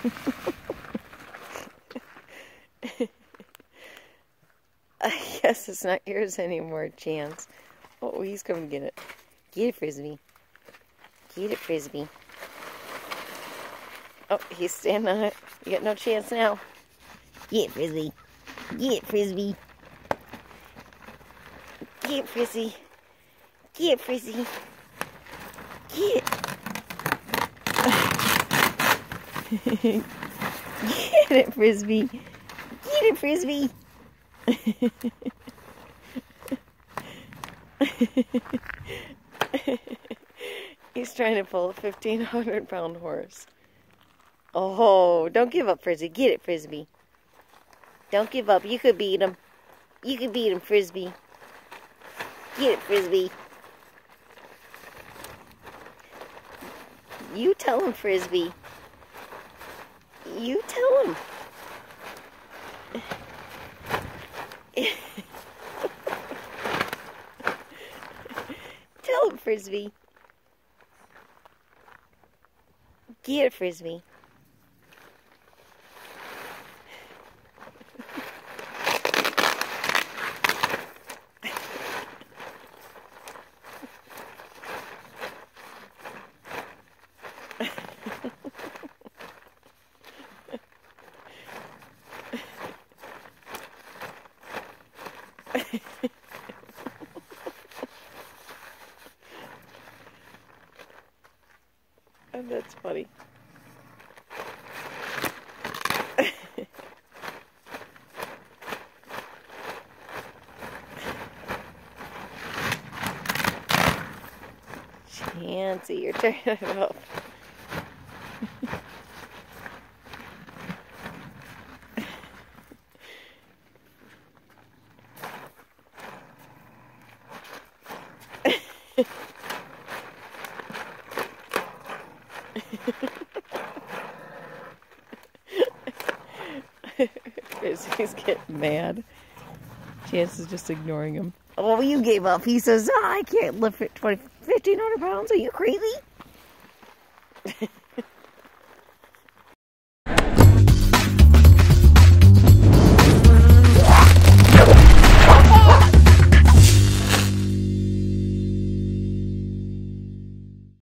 I guess it's not yours anymore, Chance. Oh, he's coming to get it. Get it, Frisbee. Get it, Frisbee. Oh, he's standing on it. You got no chance now. Get it, Frisbee. Get it, Frisbee. Get it, Frisbee. Get it, Frisbee. Get it. Get it, Frisbee. Get it, Frisbee. He's trying to pull a 1,500 pound horse. Oh, don't give up, Frisbee. Get it, Frisbee. Don't give up. You could beat him. You could beat him, Frisbee. Get it, Frisbee. You tell him, Frisbee. You tell him. tell him, Frisbee. Get it, Frisbee. and that's funny. Chancy, you're turning it up. He's getting mad. Chance is just ignoring him. Oh, you gave up. He says, oh, I can't lift 1500 pounds. Are you crazy?